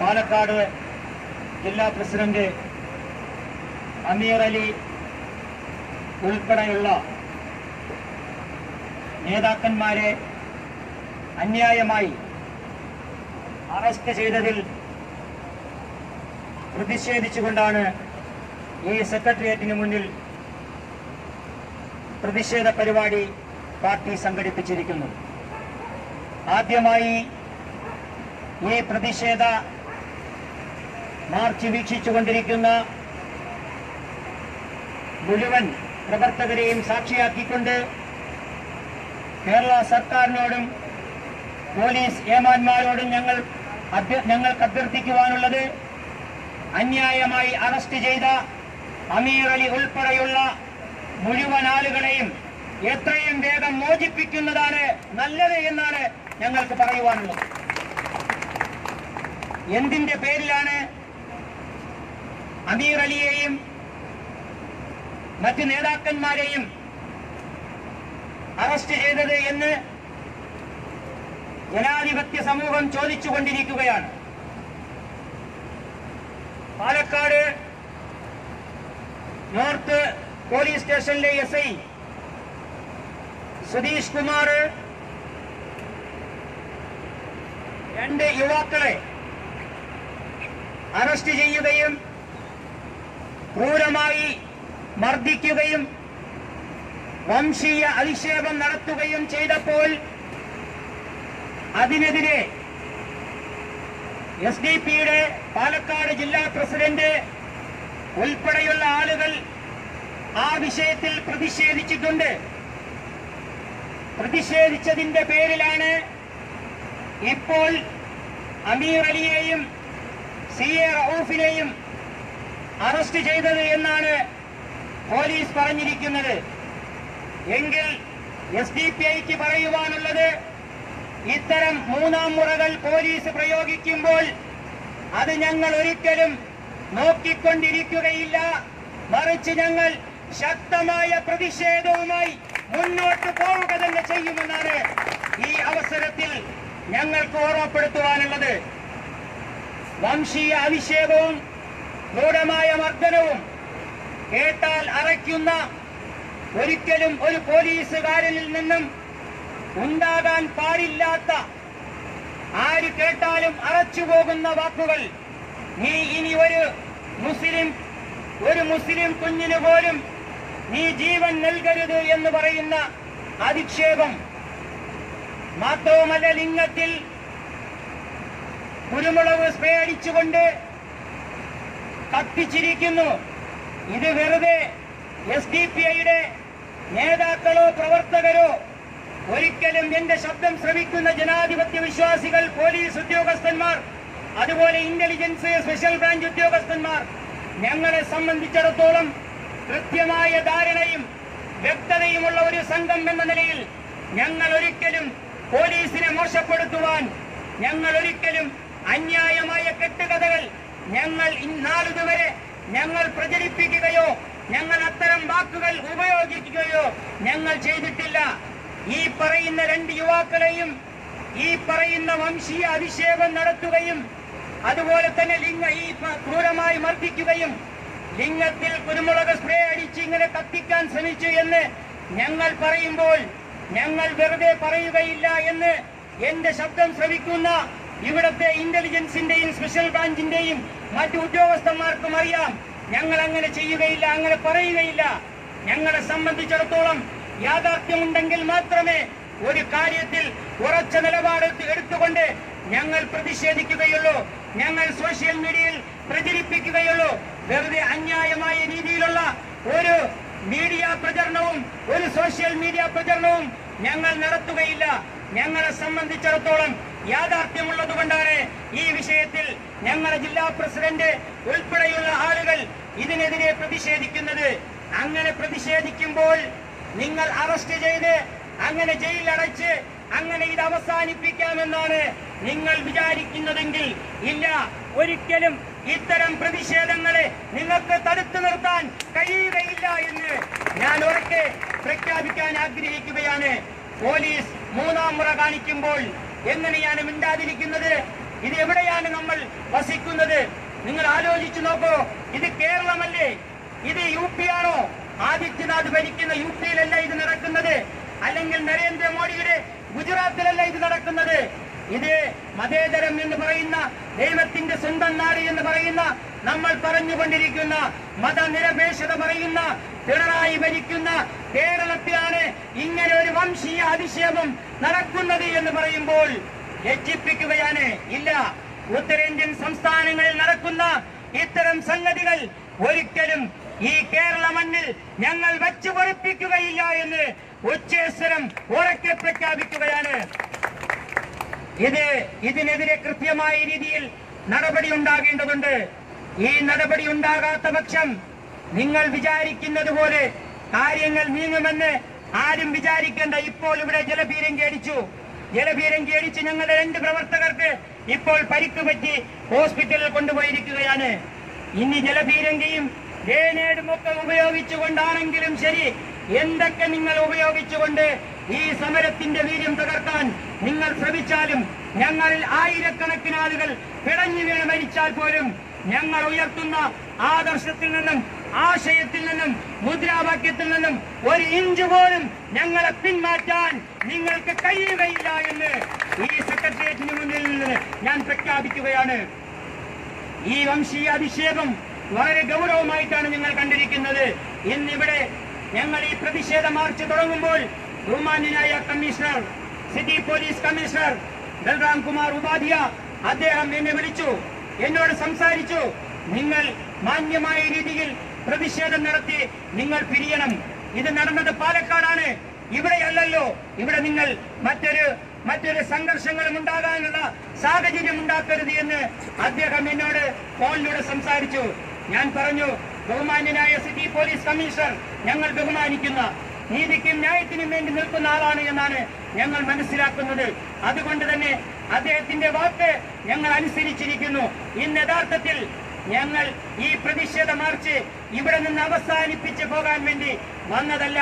പാലക്കാട് ജില്ലാ പ്രസിഡന്റ് അമീർ അലി ഉൾപ്പെടെയുള്ള നേതാക്കന്മാരെ അന്യായമായി അറസ്റ്റ് ചെയ്തതിൽ പ്രതിഷേധിച്ചുകൊണ്ടാണ് ഈ സെക്രട്ടേറിയറ്റിന് മുന്നിൽ പ്രതിഷേധ പരിപാടി പാർട്ടി സംഘടിപ്പിച്ചിരിക്കുന്നത്. ആദ്യമായി ഈ പ്രതിഷേധ മാർച്ച് വീക്ഷിച്ചുകൊണ്ടിരിക്കുന്ന മുഴുവൻ പ്രവർത്തകരെയും സാക്ഷിയാക്കിക്കൊണ്ട് കേരള സർക്കാരിനോടും പോലീസ് ഏമാന്മാരോടും ഞങ്ങൾ ഞങ്ങൾക്ക് അഭ്യർത്ഥിക്കുവാനുള്ളത് അന്യായമായി അറസ്റ്റ് ചെയ്ത അമീർ അലി ഉൾപ്പെടെയുള്ള മുഴുവൻ ആളുകളെയും എത്രയും വേഗം മോചിപ്പിക്കുന്നതാണ് നല്ലത് എന്നാണ് ഞങ്ങൾക്ക് പറയുവാനുള്ളത്. എന്തിന്റെ പേരിലാണ് അമീർ അലിയെയും മറ്റ് നേതാക്കന്മാരെയും അറസ്റ്റ് ചെയ്തത് എന്ന് ജനാധിപത്യ സമൂഹം ചോദിച്ചുകൊണ്ടിരിക്കുകയാണ്. പാലക്കാട് നോർത്ത് പോലീസ് സ്റ്റേഷനിലെ എസ് ഐ സുധീഷ് കുമാർ രണ്ട് യുവാക്കളെ അറസ്റ്റ് ചെയ്യുകയും ക്രൂരമായി മർദ്ദിക്കുകയും വംശീയ അധിക്ഷേപം നടത്തുകയും ചെയ്തപ്പോൾ അതിനെതിരെ എസ് ഡി പിയുടെ പാലക്കാട് ജില്ലാ പ്രസിഡന്റ് ഉൾപ്പെടെയുള്ള ആളുകൾ ആ വിഷയത്തിൽ പ്രതിഷേധിച്ചിട്ടുണ്ട്. പ്രതിഷേധിച്ചതിന്റെ പേരിലാണ് ഇപ്പോൾ അമീർ അലിയെയും സി എ റൌഫിനെയും അറസ്റ്റ് ചെയ്തത് എന്നാണ് പോലീസ് പറഞ്ഞിരിക്കുന്നത്. എങ്കിൽ എസ് ഡി പി ഐക്ക് പറയുവാനുള്ളത് ഇത്തരം മൂന്നാം മുറകൾ പോലീസ് പ്രയോഗിക്കുമ്പോൾ അത് ഞങ്ങൾ ഒരിക്കലും നോക്കിക്കൊണ്ടിരിക്കുകയില്ല. മറിച്ച് ഞങ്ങൾ ശക്തമായ പ്രതിഷേധവുമായി മുന്നോട്ട് പോവുക തന്നെ ചെയ്യുമെന്നാണ് ഈ അവസരത്തിൽ ഞങ്ങൾക്ക് ഓർമ്മപ്പെടുത്തുവാനുള്ളത്. വംശീയ അധിക്ഷേപവും ക്രൂരമായ മർദ്ദനവും കേട്ടാൽ അറയ്ക്കുന്ന ഒരിക്കലും ഒരു പോലീസുകാരനിൽ നിന്നും ഉണ്ടാകാൻ പാടില്ലാത്ത ആര് കേട്ടാലും അറച്ചു പോകുന്ന വാക്കുകൾ. നീ ഇനി ഒരു മുസ്ലിം ഒരു മുസ്ലിം കുഞ്ഞിന് പോലും നീ ജീവൻ നൽകരുത് എന്ന് പറയുന്ന അധിക്ഷേപം. മാത്രവുമല്ല ലിംഗത്തിൽ കുരുമുളക് സ്പ്രേ അടിച്ചുകൊണ്ട് കത്തിച്ചിരിക്കുന്നു. ഇത് വെറുതെ എസ് ഡി പി ഐയുടെ നേതാക്കളോ പ്രവർത്തകരോ ഒരിക്കലും എന്റെ ശബ്ദം ശ്രവിക്കുന്ന ജനാധിപത്യ വിശ്വാസികൾ പോലീസ് ഉദ്യോഗസ്ഥന്മാർ അതുപോലെ ഇന്റലിജൻസ് സ്പെഷ്യൽ ബ്രാഞ്ച് ഉദ്യോഗസ്ഥന്മാർ ഞങ്ങളെ സംബന്ധിച്ചിടത്തോളം കൃത്യമായ ധാരണയും വ്യക്തതയുമുള്ള ഒരു സംഘം എന്ന നിലയിൽ ഞങ്ങൾ ഒരിക്കലും പോലീസിനെ മോശപ്പെടുത്തുവാൻ ഞങ്ങൾ ഒരിക്കലും അന്യായമായ കെട്ടുകഥകൾ ഞങ്ങൾ ഇന്നാളിതുവരെ ഞങ്ങൾ പ്രചരിപ്പിക്കുകയോ ഞങ്ങൾ അത്തരം വാക്കുകൾ ഉപയോഗിക്കുകയോ ഞങ്ങൾ ചെയ്തിട്ടില്ല. ഈ പറയുന്ന രണ്ട് യുവാക്കളെയും ഈ പറയുന്ന വംശീയ അഭിഷേകം നടത്തുകയും അതുപോലെ തന്നെ ലിംഗ ഈ ക്രൂരമായി മർദ്ദിക്കുകയും ലിംഗത്തിൽ കുരുമുളക് സ്പ്രേ അടിച്ച് ഇങ്ങനെ കത്തിക്കാൻ ശ്രമിച്ചു എന്ന് ഞങ്ങൾ പറയുമ്പോൾ ഞങ്ങൾ വെറുതെ പറയുകയില്ല എന്ന് എന്റെ ശബ്ദം ശ്രവിക്കുന്ന ഇവിടുത്തെ ഇന്റലിജൻസിന്റെയും സ്പെഷ്യൽ ബ്രാഞ്ചിന്റെയും മറ്റു ഉദ്യോഗസ്ഥന്മാർക്കും അറിയാം. ഞങ്ങൾ അങ്ങനെ ചെയ്യുകയില്ല അങ്ങനെ പറയുകയില്ല. ഞങ്ങളെ സംബന്ധിച്ചിടത്തോളം യാഥാർത്ഥ്യമുണ്ടെങ്കിൽ മാത്രമേ ഒരു കാര്യത്തിൽ ഉറച്ച നിലപാട് എടുത്തുകൊണ്ട് ഞങ്ങൾ പ്രതിഷേധിക്കുകയുള്ളൂ. ഞങ്ങൾ സോഷ്യൽ മീഡിയയിൽ പ്രചരിപ്പിക്കുകയുള്ളൂ. വെറുതെ അന്യായമായ രീതിയിലുള്ള ഒരു മീഡിയ പ്രചരണവും ഒരു സോഷ്യൽ മീഡിയ പ്രചരണവും ഞങ്ങൾ നടത്തുകയില്ല. ഞങ്ങളെ സംബന്ധിച്ചിടത്തോളം യാഥാർത്ഥ്യമുള്ളതുകൊണ്ടാണ് ഈ വിഷയത്തിൽ ഞങ്ങളുടെ ജില്ലാ പ്രസിഡന്റ് ഉൾപ്പെടെയുള്ള ആളുകൾ ഇതിനെതിരെ പ്രതിഷേധിക്കുന്നത്. അങ്ങനെ പ്രതിഷേധിക്കുമ്പോൾ നിങ്ങൾ അറസ്റ്റ് ചെയ്ത് അങ്ങനെ ജയിലടച്ച് അങ്ങനെ ഇത് അവസാനിപ്പിക്കാമെന്നാണ് നിങ്ങൾ വിചാരിക്കുന്നതെങ്കിൽ ഇല്ല. ഒരിക്കലും ഇത്തരം പ്രതിഷേധങ്ങളെ നിങ്ങൾക്ക് തടുത്തു നിർത്താൻ കഴിയുകയില്ല എന്ന് ഞാൻ ഉറക്കെ പ്രഖ്യാപിക്കാൻ ആഗ്രഹിക്കുകയാണ്. പോലീസ് മൂന്നാം മുറ കാണിക്കുമ്പോൾ എങ്ങനെയാണ് മിണ്ടാതിരിക്കുന്നത്? ഇത് എവിടെയാണ് നമ്മൾ വസിക്കുന്നത്? നിങ്ങൾ ആലോചിച്ചു നോക്കൂ. ഇത് കേരളമല്ലേ? ഇത് യു പി ആണോ? ആദിത്യനാഥ് ഭരിക്കുന്ന യു പിയിലല്ല ഇത് നടക്കുന്നത്. അല്ലെങ്കിൽ നരേന്ദ്രമോദിയുടെ ഗുജറാത്തിലല്ല ഇത് നടക്കുന്നത്. ഇത് മതേതരം എന്ന് പറയുന്ന ദൈവത്തിന്റെ സ്വന്തം നാട് എന്ന് പറയുന്ന നമ്മൾ പറഞ്ഞുകൊണ്ടിരിക്കുന്ന മതനിരപേക്ഷത പറയുന്ന പിണറായി ഭരിക്കുന്ന കേരളത്തിലാണ് ഇങ്ങനെ ഒരു വംശീയ അധിക്ഷേപം നടക്കുന്നത് എന്ന് പറയുമ്പോൾ രക്ഷിപ്പിക്കുകയാണ് ഇല്ല. ഉത്തരേന്ത്യൻ സംസ്ഥാനങ്ങളിൽ നടക്കുന്ന ഇത്തരം സംഗതികൾ ഒരിക്കലും ഈ കേരള മണ്ണിൽ ഞങ്ങൾ വച്ചു പൊറിപ്പിക്കുകയില്ല എന്ന് ഉച്ചേശ്വരം ഉറക്കെ പ്രഖ്യാപിക്കുകയാണ്. ഇത് ഇതിനെതിരെ കൃത്യമായ രീതിയിൽ നടപടി ഉണ്ടാകേണ്ടതുണ്ട്. ഈ നടപടി ഉണ്ടാകാത്ത പക്ഷം നിങ്ങൾ വിചാരിക്കുന്നത് പോലെ കാര്യങ്ങൾ നീങ്ങുമെന്ന് ആരും വിചാരിക്കേണ്ട. ഇപ്പോൾ ഇവിടെ ജലപീരങ്കി കേടിച്ചു ജലപീരങ്കി കേടിച്ച് ഞങ്ങളുടെ രണ്ട് പ്രവർത്തകർക്ക് ഇപ്പോൾ പരിക്ക് പറ്റി ഹോസ്പിറ്റലിൽ കൊണ്ടുപോയിരിക്കുകയാണ്. ഇനി ജലപീരങ്കിയും ഗ്രേനേഡും ഒക്കെ ഉപയോഗിച്ചുകൊണ്ടാണെങ്കിലും ശരി എന്തൊക്കെ നിങ്ങൾ ഉപയോഗിച്ചുകൊണ്ട് ഈ സമരത്തിന്റെ വീര്യം തകർക്കാൻ നിങ്ങൾ ശ്രമിച്ചാലും ഞങ്ങളിൽ ആയിരക്കണക്കിന് ആളുകൾ പിടഞ്ഞു വീണ് മരിച്ചാൽ പോലും ഞങ്ങൾ ഉയർത്തുന്ന ആദർശത്തിൽ നിന്നും ആശയത്തിൽ നിന്നും മുദ്രാവാക്യത്തിൽ നിന്നും ഒരു ഇഞ്ച് പോലും ഞങ്ങളെ പിന്മാറ്റാൻ നിങ്ങൾക്ക് കഴിയുകയില്ല എന്ന് ഈ സെക്രട്ടേറിയറ്റിന് മുന്നിൽ നിന്ന് ഞാൻ പ്രഖ്യാപിക്കുകയാണ്. ഈ വംശീയ അഭിഷേകം വളരെ ഗൗരവമായിട്ടാണ് നിങ്ങൾ കണ്ടിരിക്കുന്നത്. ഇന്നിവിടെ ഞങ്ങൾ ഈ പ്രതിഷേധ മാർച്ച് തുടങ്ങുമ്പോൾ ബഹുമാന്യനായ commissioner city police commissioner Balram Kumar Upadhya അദ്ദേഹം എന്നെ വിളിച്ചു. എന്നോട് സംസാരിച്ചു. നിങ്ങൾ മാന്യമായ രീതിയിൽ പ്രതിഷേധം നടത്തി നിങ്ങൾ പിരിയണം. ഇത് നടന്നത് പാലക്കാടാണ്. ഇവിടെയല്ലല്ലോ ഇവിടെ നിങ്ങൾ മറ്റൊരു മറ്റൊരു സംഘർഷങ്ങളും ഉണ്ടാകാനുള്ള സാഹചര്യം ഉണ്ടാക്കരുത് എന്ന് അദ്ദേഹം എന്നോട് ഫോണിലൂടെ സംസാരിച്ചു. ഞാൻ പറഞ്ഞു ബഹുമാന്യനായ സിറ്റി പോലീസ് കമ്മീഷണർ ഞങ്ങൾ ബഹുമാനിക്കുന്ന നീതിക്കും ന്യായത്തിനും വേണ്ടി നിൽക്കുന്ന ആളാണ് എന്നാണ് ഞങ്ങൾ മനസ്സിലാക്കുന്നത്. അതുകൊണ്ട് തന്നെ അദ്ദേഹത്തിന്റെ വാക്ക് ഞങ്ങൾ അനുസരിച്ചിരിക്കുന്നു. ഇന്ന് യഥാർത്ഥത്തിൽ ഞങ്ങൾ ഈ പ്രതിഷേധ മാർച്ച് ഇവിടെ നിന്ന് അവസാനിപ്പിച്ച് പോകാൻ വേണ്ടി വന്നതല്ല.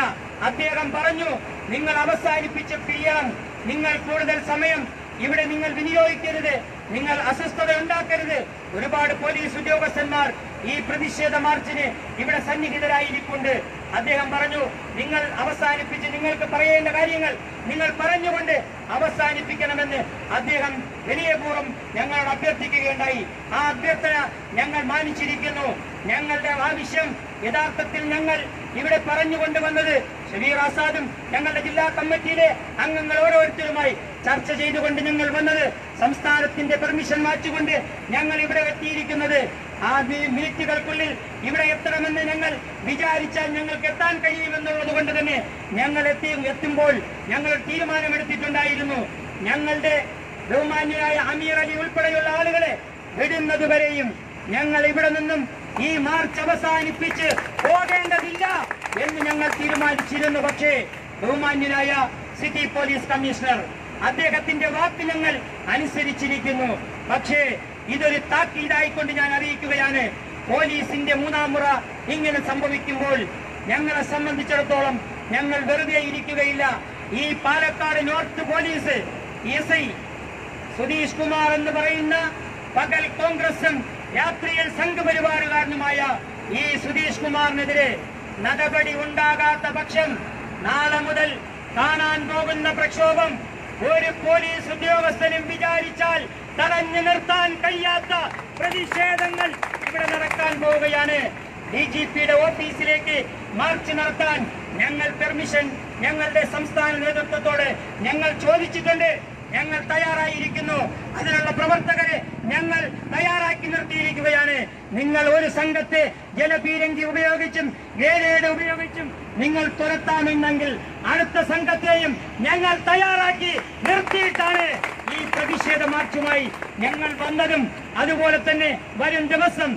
അദ്ദേഹം പറഞ്ഞു നിങ്ങൾ അവസാനിപ്പിച്ച് പിരിയണം. നിങ്ങൾ കൂടുതൽ സമയം ഇവിടെ നിങ്ങൾ വിനിയോഗിക്കരുത്. നിങ്ങൾ അസ്വസ്ഥത ഉണ്ടാക്കരുത്. ഒരുപാട് പോലീസ് ഉദ്യോഗസ്ഥന്മാർ ഈ പ്രതിഷേധ മാർച്ചിന് ഇവിടെ സന്നിഹിതരായിരിക്കുന്നുണ്ട് അദ്ദേഹം പറഞ്ഞു നിങ്ങൾ അവസാനിപ്പിച്ച് നിങ്ങൾക്ക് പറയേണ്ട കാര്യങ്ങൾ നിങ്ങൾ പറഞ്ഞുകൊണ്ട് അവസാനിപ്പിക്കണമെന്ന് അദ്ദേഹം വിനയപൂർവം ഞങ്ങളോട് അഭ്യർത്ഥിക്കുകയുണ്ടായി. ആ അഭ്യർത്ഥന ഞങ്ങൾ മാനിച്ചിരിക്കുന്നു. ഞങ്ങളുടെ ആവശ്യം യഥാർത്ഥത്തിൽ ഞങ്ങൾ ഇവിടെ പറഞ്ഞുകൊണ്ട് വന്നത് ഷബീർ ആസാദും ഞങ്ങളുടെ ജില്ലാ കമ്മിറ്റിയിലെ അംഗങ്ങൾ ഓരോരുത്തരുമായി ചർച്ച ചെയ്തുകൊണ്ട് ഞങ്ങൾ വന്നത് സംസ്ഥാനത്തിന്റെ പെർമിഷൻ മാറ്റിക്കൊണ്ട് ഞങ്ങൾ ഇവിടെ എത്തിയിരിക്കുന്നത് ആ മിനിറ്റുകൾക്കുള്ളിൽ ഇവിടെ എത്തണമെന്ന് ഞങ്ങൾ വിചാരിച്ചാൽ ഞങ്ങൾക്ക് എത്താൻ കഴിയുമെന്നുള്ളത് കൊണ്ട് തന്നെ ഞങ്ങൾ എത്തി എത്തുമ്പോൾ ഞങ്ങൾ തീരുമാനമെടുത്തിട്ടുണ്ടായിരുന്നു. ഞങ്ങളുടെ ബഹുമാന്യരായ അമീർ അലി ഉൾപ്പെടെയുള്ള ആളുകളെ വിടുന്നതുവരെയും ഞങ്ങൾ ഇവിടെ നിന്നും ഈ മാർച്ച് അവസാനിപ്പിച്ച് പോകേണ്ടതില്ല എന്ന് ഞങ്ങൾ തീരുമാനിച്ചിരുന്നു. പക്ഷേ ബഹുമാന്യനായ സിറ്റി പോലീസ് കമ്മീഷണർ അദ്ദേഹത്തിന്റെ വാക്ക് ഞങ്ങൾ അനുസരിച്ചിരിക്കുന്നു. പക്ഷേ ഇതൊരു താക്കീതായിക്കൊണ്ട് ഞാൻ അറിയിക്കുകയാണ്. പോലീസിന്റെ മൂന്നാം മുറ ഇങ്ങനെ സംഭവിക്കുമ്പോൾ ഞങ്ങളെ സംബന്ധിച്ചിടത്തോളം ഞങ്ങൾ വെറുതെ ഇരിക്കുകയില്ല. ഈ Palakkad north police S I Sudheesh Kumar എന്ന് പറയുന്ന പകൽ കോൺഗ്രസും രാത്രിയിൽ സംഘപരിവാറുകാരനുമായ ഈ സുധീഷ് കുമാറിനെതിരെ നടപടി ഉണ്ടാകാത്ത പക്ഷം നാളെ മുതൽ കാണാൻ പോകുന്ന പ്രക്ഷോഭം ഒരു പോലീസ് ഉദ്യോഗസ്ഥനും വിചാരിച്ചാൽ തടഞ്ഞു നിർത്താൻ കഴിയാത്ത പ്രതിഷേധങ്ങൾ ഇവിടെ നടക്കാൻ പോവുകയാണ്. ഡി ജി പിയുടെ ഓഫീസിലേക്ക് മാർച്ച് നടത്താൻ ഞങ്ങൾ പെർമിഷൻ ഞങ്ങളുടെ സംസ്ഥാന നേതൃത്വത്തോട് ഞങ്ങൾ ചോദിച്ചിട്ടുണ്ട്. ഞങ്ങൾ തയ്യാറായിരിക്കുന്നു. അതിനുള്ള പ്രവർത്തകരെ ഞങ്ങൾ തയ്യാറാക്കി നിർത്തിയിരിക്കുകയാണ്. നിങ്ങൾ ഒരു സംഘത്തെ ജലപീരങ്കി ഉപയോഗിച്ചും വേലയുടെ ഉപയോഗിച്ചും നിങ്ങൾ തുരത്താമെന്നെങ്കിൽ അടുത്ത സംഘത്തെയും ഞങ്ങൾ തയ്യാറാക്കി നിർത്തിയിട്ടാണ് ഈ പ്രതിഷേധ മാർച്ചുമായി ഞങ്ങൾ വന്നതും അതുപോലെ തന്നെ വരും ദിവസം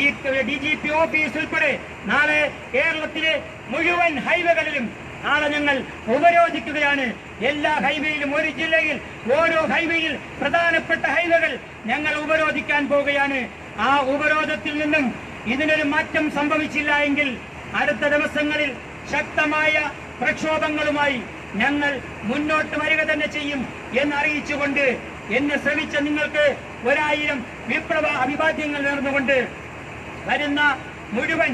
ഈ ഡി ജി പി ഓഫീസ് ഉൾപ്പെടെ നാളെ കേരളത്തിലെ മുഴുവൻ ഹൈവേകളിലും നാളെ ഞങ്ങൾ ഉപരോധിക്കുകയാണ്. എല്ലാ ഹൈവേയിലും ഒരു ജില്ലയിൽ ഓരോ ഹൈവേയിൽ പ്രധാനപ്പെട്ട ഹൈവേകൾ ഞങ്ങൾ ഉപരോധിക്കാൻ പോവുകയാണ്. ആ ഉപരോധത്തിൽ നിന്നും ഇതിനൊരു മാറ്റം സംഭവിച്ചില്ല എങ്കിൽ അടുത്ത ദിവസങ്ങളിൽ ശക്തമായ പ്രക്ഷോഭങ്ങളുമായി ഞങ്ങൾ മുന്നോട്ട് വരിക തന്നെ ചെയ്യും എന്ന് എന്നറിയിച്ചുകൊണ്ട് എന്നെ ശ്രമിച്ച നിങ്ങൾക്ക് ഒരായിരം വിപ്ലവ അഭിവാദ്യങ്ങൾ നേർന്നുകൊണ്ട് വരുന്ന മുഴുവൻ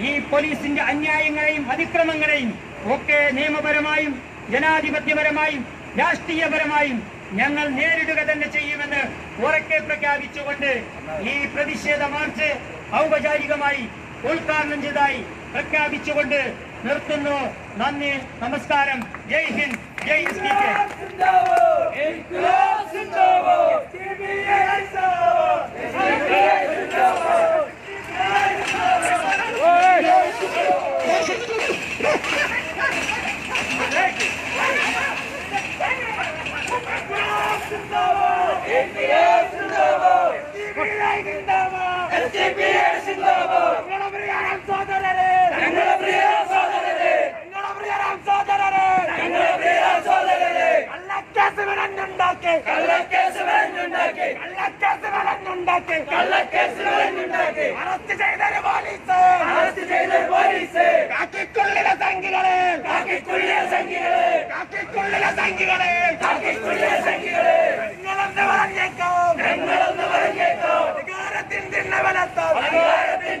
ഈ പോലീസിന്റെ അന്യായങ്ങളെയും അതിക്രമങ്ങളെയും ഒക്കെ നിയമപരമായും ജനാധിപത്യപരമായും രാഷ്ട്രീയപരമായും ഞങ്ങൾ നേരിടുക തന്നെ ചെയ്യുമെന്ന് ഉറക്കെ പ്രഖ്യാപിച്ചുകൊണ്ട് ഈ പ്രതിഷേധ മാർച്ച് ഔപചാരികമായി ഉദ്ഘാടനം ചെയ്തതായി പ്രഖ്യാപിച്ചുകൊണ്ട് നിർത്തുന്നു നന്ദി നമസ്കാരം ജയ് ഹിന്ദ് ജയ് എസ് ഡി കെ അറസ്റ്റ് ചെയ്തൊരു പോലീസ്. അറസ്റ്റ് ചെയ്തൊരു പോലീസ്. കാക്കിക്കുള്ളിലെ സംഖ്യകളെ കാക്കിക്കുള്ളിലെ സംഖ്യകളെ കാക്കിക്കുള്ളിലെ സംഖ്യകളെ കാക്കിക്കുള്ളിലെ സംഖ്യകളെ നിങ്ങളെന്ന് പറഞ്ഞേക്കാം. നിങ്ങളെന്ന് പറഞ്ഞേക്കാം. അധികാരത്തിൻ തിന്നവലത്താൽ അധികാരത്തിൻ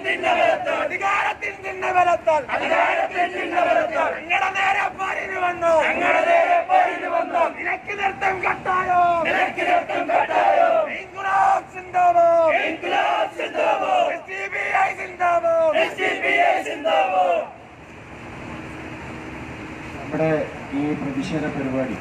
തിന്നവലത്താൽ ബലത്താൽ നിങ്ങളുടെ നേരെ പോരിന് വന്നു. ഞങ്ങളുടെ നേരെ പോരിന് വന്നു. നിനക്ക് നൃത്തം കട്ടായോ? നിനക്ക് നൃത്തം കട്ടായോ? ഇൻകുലാബ് ഇൻകുലാബ് എസ്ഡിപിഐ എസ്ഡിപിഐ നമ്മുടെ ഈ പ്രതിഷേധ പരിപാടി